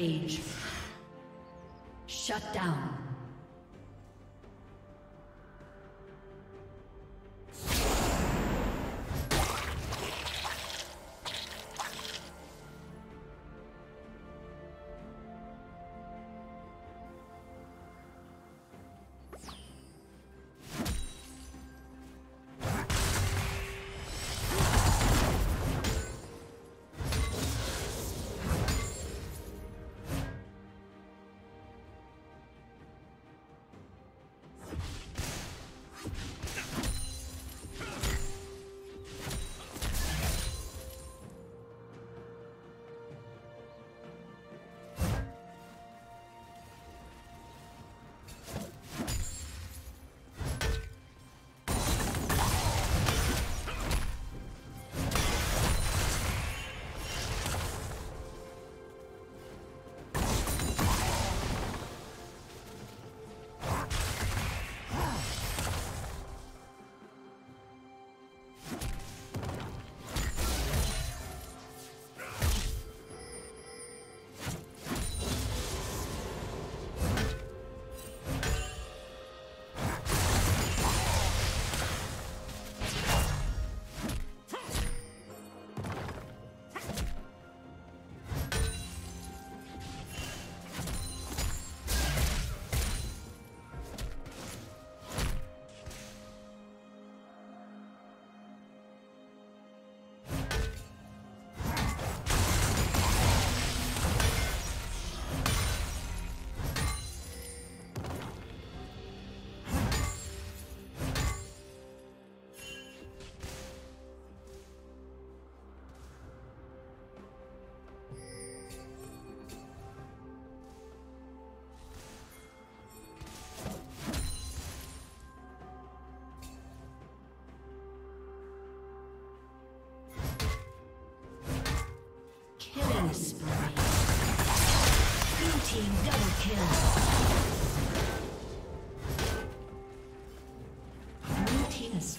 Rampage. Shut down.